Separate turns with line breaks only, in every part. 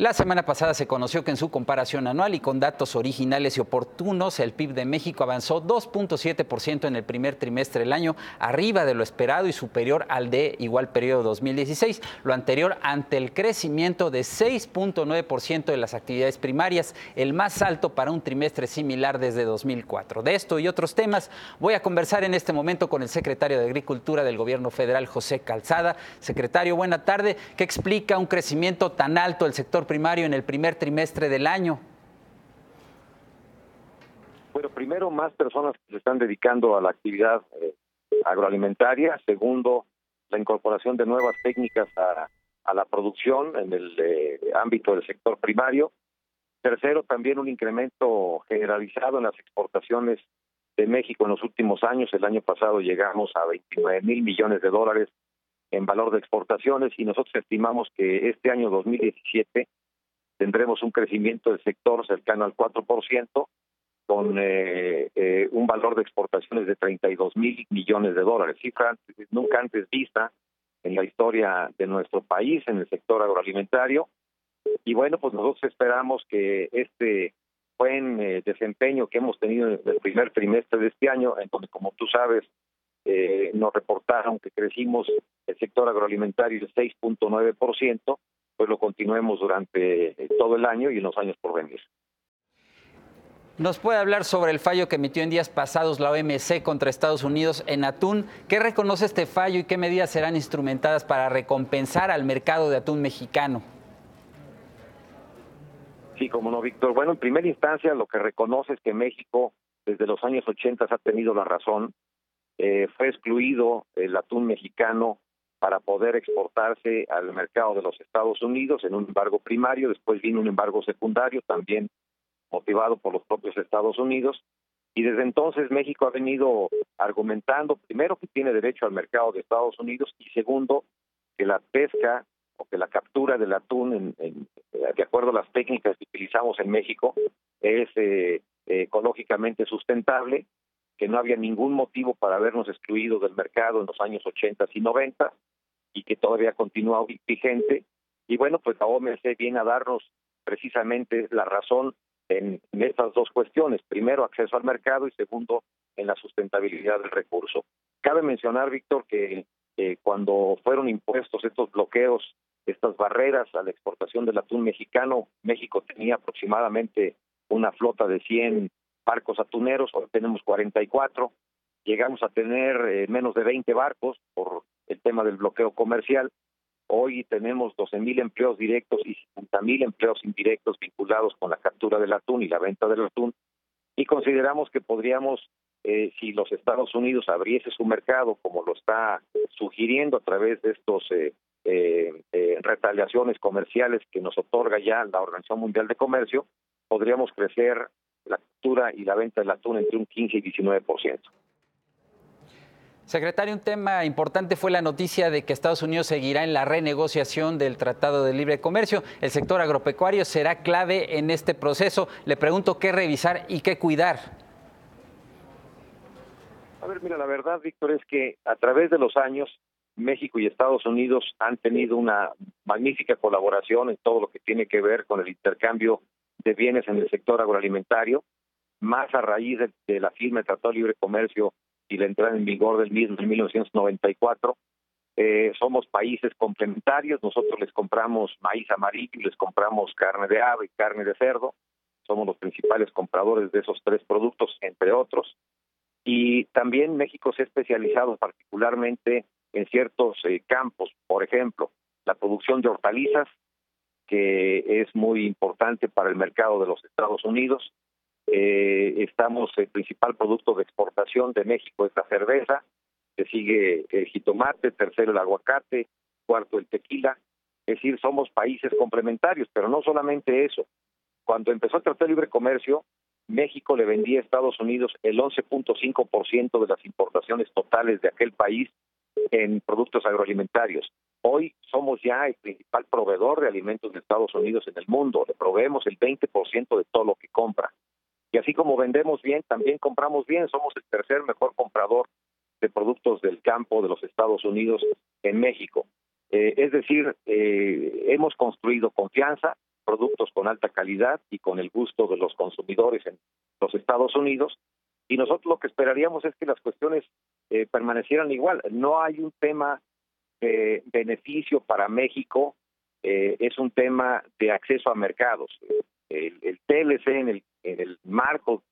La semana pasada se conoció que en su comparación anual y con datos originales y oportunos, el PIB de México avanzó 2.7% en el primer trimestre del año, arriba de lo esperado y superior al de igual periodo 2016, lo anterior ante el crecimiento de 6.9% de las actividades primarias, el más alto para un trimestre similar desde 2004. De esto y otros temas voy a conversar en este momento con el secretario de Agricultura del Gobierno Federal, José Calzada. Secretario, buena tarde. ¿Qué explica un crecimiento tan alto del sector primario en el primer trimestre del año?
Bueno, primero, más personas que se están dedicando a la actividad eh, agroalimentaria. Segundo, la incorporación de nuevas técnicas a, la producción en el eh, ámbito del sector primario. Tercero, también un incremento generalizado en las exportaciones de México en los últimos años. El año pasado llegamos a 29 mil millones de dólares en valor de exportaciones y nosotros estimamos que este año 2017 tendremos un crecimiento del sector cercano al 4%, con eh, eh, un valor de exportaciones de 32 mil millones de dólares, cifra nunca antes vista en la historia de nuestro país en el sector agroalimentario. Y bueno, pues nosotros esperamos que este buen eh, desempeño que hemos tenido en el primer trimestre de este año, en donde, como tú sabes, nos reportaron que crecimos el sector agroalimentario del 6.9%, pues lo continuemos durante todo el año y en los años por venir.
¿Nos puede hablar sobre el fallo que emitió en días pasados la OMC contra Estados Unidos en atún? ¿Qué reconoce este fallo y qué medidas serán instrumentadas para recompensar al mercado de atún mexicano?
Sí, como no, Víctor. Bueno, en primera instancia lo que reconoce es que México desde los años 80 ha tenido la razón. Eh, fue excluido el atún mexicano para poder exportarse al mercado de los Estados Unidos en un embargo primario, después vino un embargo secundario también motivado por los propios Estados Unidos y desde entonces México ha venido argumentando primero que tiene derecho al mercado de Estados Unidos y segundo que la pesca o que la captura del atún en, de acuerdo a las técnicas que utilizamos en México es eh, ecológicamente sustentable que no había ningún motivo para habernos excluido del mercado en los años 80 y 90 y que todavía continúa vigente. Y bueno, pues la OMC viene a darnos precisamente la razón en, estas dos cuestiones. Primero, acceso al mercado y segundo, en la sustentabilidad del recurso. Cabe mencionar, Víctor, que cuando fueron impuestos estos bloqueos, estas barreras a la exportación del atún mexicano, México tenía aproximadamente una flota de 100 barcos atuneros, ahora tenemos 44, llegamos a tener eh, menos de 20 barcos por el tema del bloqueo comercial. Hoy tenemos 12.000 empleos directos y 50.000 empleos indirectos vinculados con la captura del atún y la venta del atún. Y consideramos que podríamos, eh, si los Estados Unidos abriese su mercado, como lo está sugiriendo a través de estos eh, eh, retaliaciones comerciales que nos otorga ya la Organización Mundial de Comercio, podríamos crecer la captura y la venta del atún entre un 15 y 19%.
Secretario, un tema importante fue la noticia de que Estados Unidos seguirá en la renegociación del Tratado de Libre Comercio. El sector agropecuario será clave en este proceso. Le pregunto qué revisar y qué cuidar.
A ver, mira, la verdad, Víctor, es que a través de los años México y Estados Unidos han tenido una magnífica colaboración en todo lo que tiene que ver con el intercambio de bienes en el sector agroalimentario, más a raíz de, la firma del Tratado de Libre Comercio y la entrada en vigor del mismo en 1994. Eh, somos países complementarios, nosotros les compramos maíz amarillo les compramos carne de ave y carne de cerdo, somos los principales compradores de esos tres productos, entre otros. Y también México se ha especializado particularmente en ciertos eh, campos, por ejemplo, la producción de hortalizas, que es muy importante para el mercado de los Estados Unidos, eh, estamos, el principal producto de exportación de México es la cerveza, que sigue el jitomate, tercero el aguacate, cuarto el tequila. Es decir, somos países complementarios, pero no solamente eso. Cuando empezó el Tratado de Libre Comercio, México le vendía a Estados Unidos el 11.5% de las importaciones totales de aquel país en productos agroalimentarios. Hoy somos ya el principal proveedor de alimentos de Estados Unidos en el mundo. Le proveemos el 20% de todo lo que compra. Y así como vendemos bien, también compramos bien. Somos el tercer mejor comprador de productos del campo de los Estados Unidos en México. Eh, es decir, eh, hemos construido confianza, productos con alta calidad y con el gusto de los consumidores en los Estados Unidos. Y nosotros lo que esperaríamos es que las cuestiones eh, permanecieran igual. No hay un tema de beneficio para México, eh, es un tema de acceso a mercados. El, el TLC en el, en el marco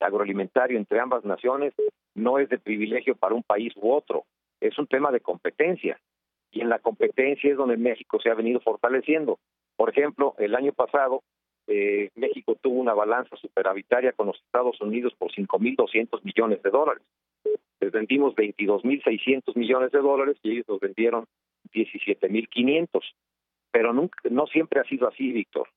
agroalimentario entre ambas naciones no es de privilegio para un país u otro, es un tema de competencia. Y en la competencia es donde México se ha venido fortaleciendo. Por ejemplo, el año pasado eh, México tuvo una balanza superavitaria con los Estados Unidos por 5.200 millones de dólares. Les vendimos 22.600 millones de dólares y ellos nos vendieron 17.500. Pero nunca, no siempre ha sido así, Víctor.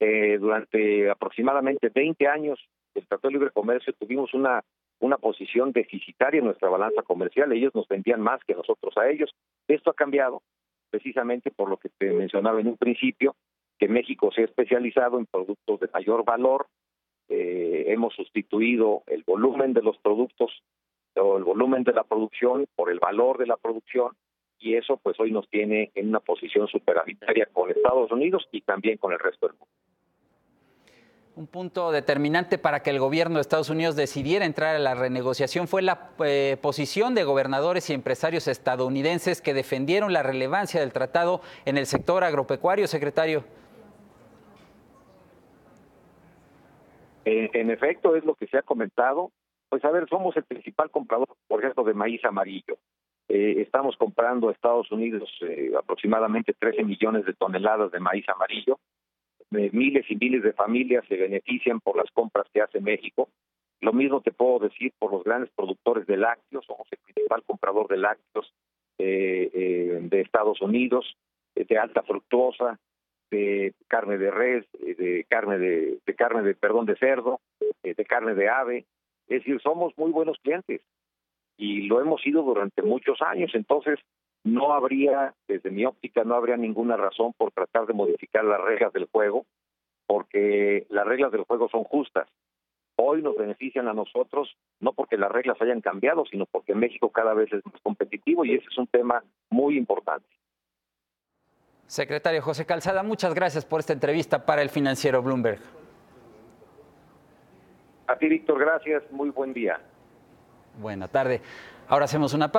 Eh, durante aproximadamente 20 años del Tratado de Libre Comercio tuvimos una, una posición deficitaria en nuestra balanza comercial. Ellos nos vendían más que nosotros a ellos. Esto ha cambiado precisamente por lo que te mencionaba en un principio, que México se ha especializado en productos de mayor valor. Eh, hemos sustituido el volumen de los productos o el volumen de la producción por el valor de la producción y eso pues hoy nos tiene en una posición superavitaria con Estados Unidos y también con el resto del mundo.
Un punto determinante para que el gobierno de Estados Unidos decidiera entrar a la renegociación fue la eh, posición de gobernadores y empresarios estadounidenses que defendieron la relevancia del tratado en el sector agropecuario, secretario.
Eh, en efecto, es lo que se ha comentado. Pues a ver, somos el principal comprador, por ejemplo, de maíz amarillo. Eh, estamos comprando a Estados Unidos aproximadamente 13 millones de toneladas de maíz amarillo miles y miles de familias se benefician por las compras que hace México. Lo mismo te puedo decir por los grandes productores de lácteos, somos el principal comprador de lácteos eh, eh, de Estados Unidos, eh, de alta fructuosa, de carne de res, de carne de carne de perdón de cerdo, de carne de ave. Es decir, somos muy buenos clientes y lo hemos sido durante muchos años. Entonces, no habría, desde mi óptica, no habría ninguna razón por tratar de modificar las reglas del juego, porque las reglas del juego son justas. Hoy nos benefician a nosotros, no porque las reglas hayan cambiado, sino porque México cada vez es más competitivo y ese es un tema muy importante.
Secretario José Calzada, muchas gracias por esta entrevista para el financiero Bloomberg.
A ti, Víctor, gracias. Muy buen día.
Buena tarde. Ahora hacemos una pausa.